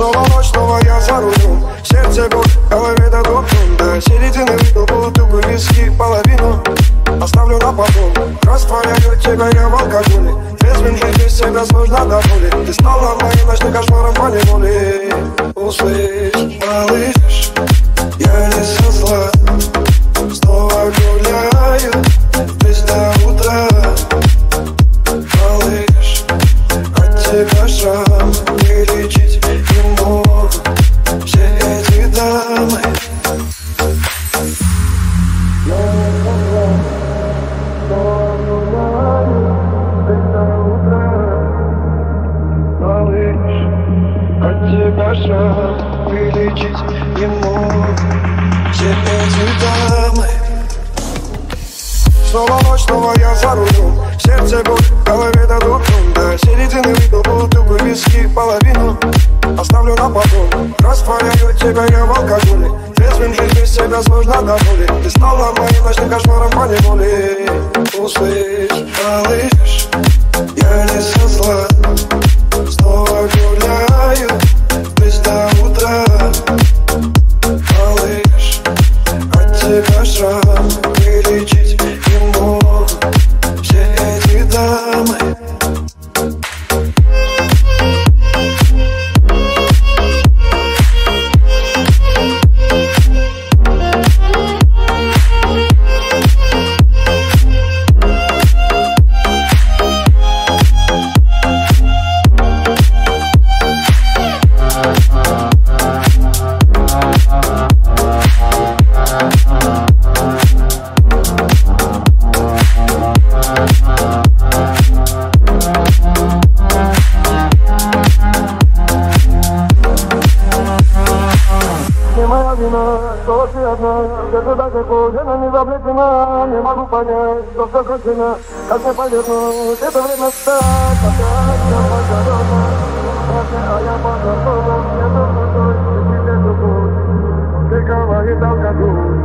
Снова ночь, снова я за рулем. Сердце в голове дадут До середины выпил бутылку виски половину. Оставлю на потом. Растворяю тебя я в алкоголе. Трезвым жить без тебя сложно до боли. Ты стала моим ночным кошмаром по неволе. Услышь, шрам Вылечить могут Все эти дамы Снова ночь, снова я за рулем Сердце боль, в голове дадут До середины выпил бутылку виски половину Оставлю на потом Растворяю тебя я в алкоголе Трезвым жить без тебя сложно до боли Ты стала моим ночным кошмаром по неволе Услышь, моя вина, что ты одна Где туда, как ужина не заплетена. Не могу понять, что все кончено Как мне повернуть это время стать Опять я погородна А я погородна Я тут и тебе любовь Ты говорит алкоголь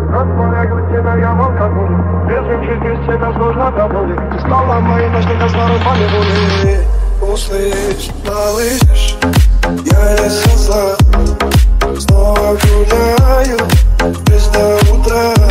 тебя я в алкоголь Трезвым жить без тебя сложно до боли Ты стала моим ночным кошмаром по неволе Услышь, малыш, я не со зла Снова гуляю без до утра Малыш,